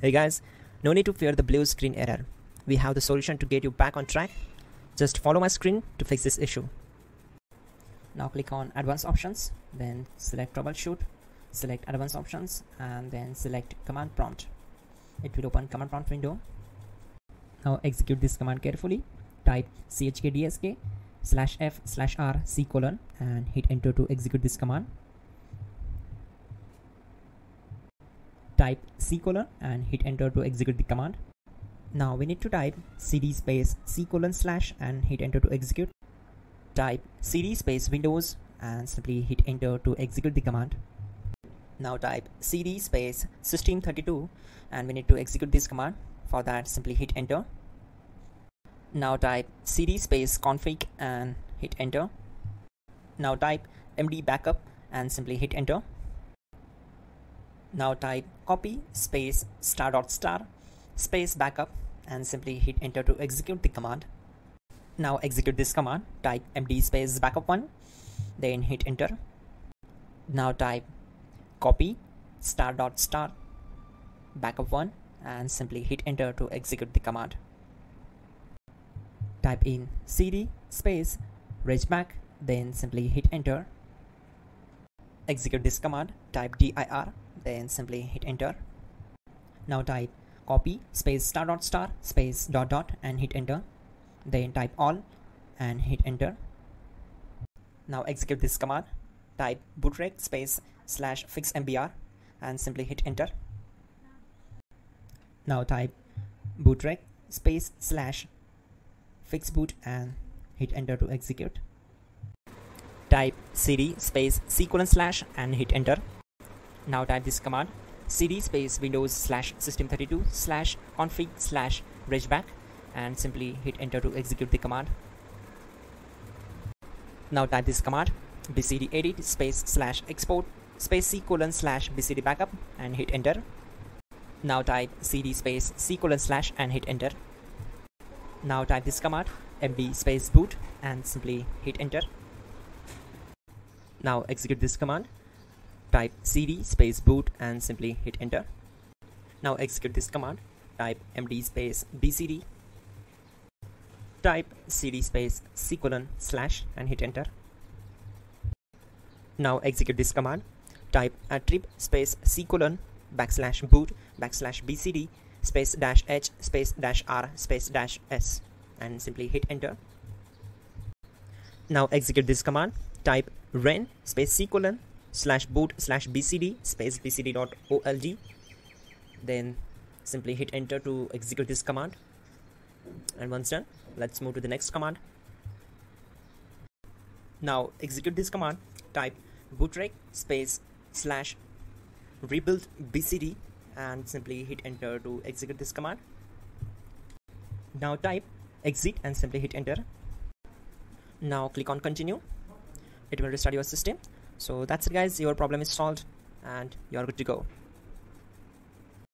Hey guys, no need to fear the blue screen error. We have the solution to get you back on track. Just follow my screen to fix this issue. Now click on advanced options, then select troubleshoot, select advanced options and then select command prompt. It will open command prompt window. Now execute this command carefully. Type chkdsk slash f slash r c colon and hit enter to execute this command. Type c colon and hit enter to execute the command. Now we need to type cd space c colon slash and hit enter to execute. Type cd space windows and simply hit enter to execute the command. Now type cd space system32 and we need to execute this command. For that simply hit enter. Now type cd space config and hit enter. Now type md backup and simply hit enter. Now type copy space star dot star space backup and simply hit enter to execute the command. Now execute this command. Type md space backup one, then hit enter. Now type copy star dot star backup one and simply hit enter to execute the command. Type in cd space regback then simply hit enter. Execute this command. Type dir then simply hit enter. Now type copy space star dot star space dot dot and hit enter. Then type all and hit enter. Now execute this command. Type bootrec space slash fix mbr and simply hit enter. Now type bootrec space slash fix boot and hit enter to execute. Type cd space colon slash and hit enter. Now type this command cd space windows slash system32 slash config slash regback and simply hit enter to execute the command. Now type this command bcd edit space slash export space c colon slash bcd backup and hit enter. Now type cd space c colon slash and hit enter. Now type this command md space boot and simply hit enter. Now execute this command type cd space boot and simply hit enter. Now execute this command. Type md space bcd. Type cd space c colon slash and hit enter. Now execute this command. Type attrib space c colon backslash boot backslash bcd space dash h space dash r space dash s and simply hit enter. Now execute this command. Type ren space c colon slash boot slash bcd space bcd dot old then simply hit enter to execute this command. And once done let's move to the next command. Now execute this command. Type bootrec space slash rebuild bcd and simply hit enter to execute this command. Now type exit and simply hit enter. Now click on continue it will restart your system. So that's it guys. Your problem is solved and you're good to go